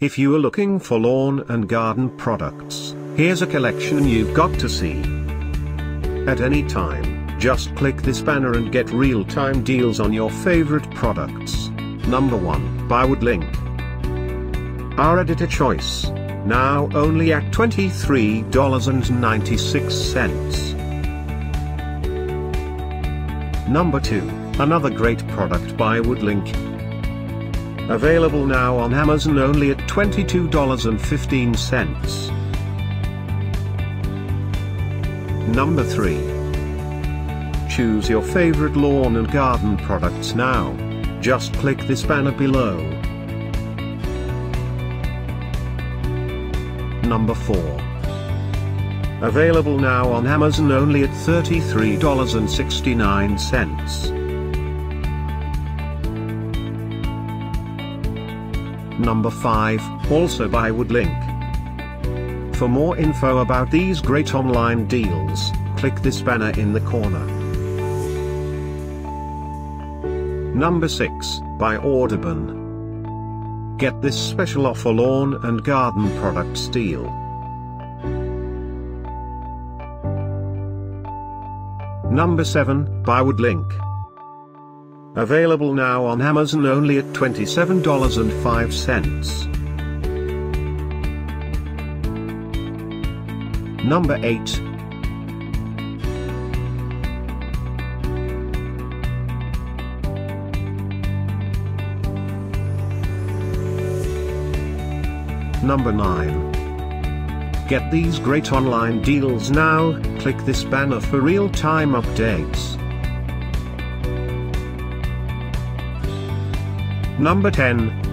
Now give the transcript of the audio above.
If you are looking for lawn and garden products, here's a collection you've got to see. At any time, just click this banner and get real-time deals on your favorite products. Number 1, by Woodlink. Our editor choice. Now only at $23.96. Number 2, another great product by Woodlink. Available now on Amazon only at $22.15. Number 3. Choose your favorite lawn and garden products now. Just click this banner below. Number 4. Available now on Amazon only at $33.69. Number 5, also by Woodlink. For more info about these great online deals, click this banner in the corner. Number 6, by Audubon. Get this special offer lawn and garden products deal. Number 7, by Woodlink. Available now on Amazon only at $27.05. Number 8. Number 9. Get these great online deals now, click this banner for real-time updates. Number 10,